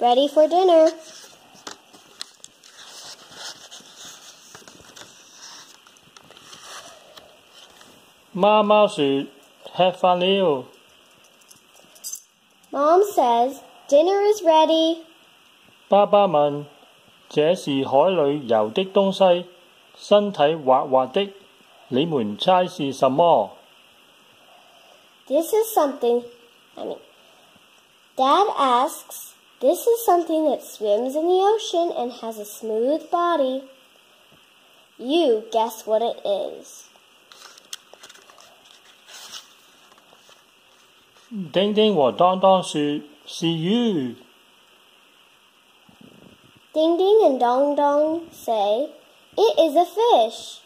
ready for dinner. Mama 说吃饭了。 Mom says dinner is ready. 爸爸问：这是海里游的东西，身体滑滑的，你们猜是什么？ This is something, I mean, Dad asks, this is something that swims in the ocean and has a smooth body. You guess what it is. 丁丁和当当说是鱼。 Ding Ding and Dong Dong say, it is a fish.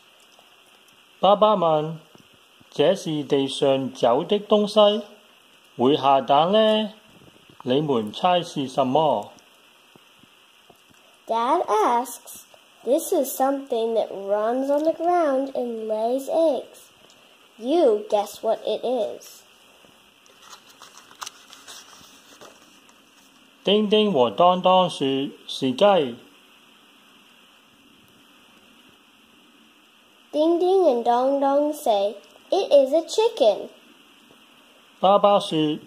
爸爸问：这是地上走的东西，会下蛋呢？ 你们猜是什么？ Dad asks, this is something that runs on the ground and lays eggs. You guess what it is. 丁丁和当当说是鸡。 Ding Ding and Dong Dong say, it is a chicken. 爸爸说：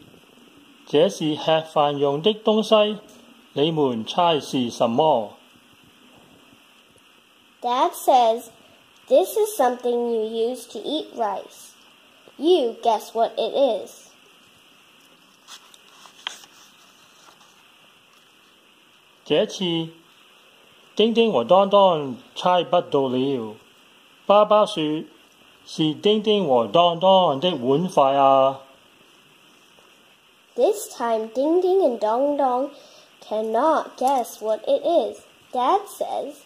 這是吃飯用的東西，你們猜是什麼？Dad says, this is something you use to eat rice. You guess what it is. 這次丁丁和當當猜不到了。爸爸說：是丁丁和當當的碗筷啊！This time, Ding Ding and Dong Dong cannot guess what it is. Dad says,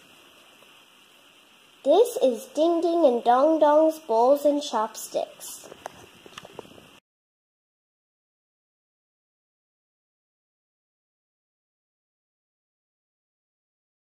This is Ding Ding and Dong Dong's bowls and chopsticks.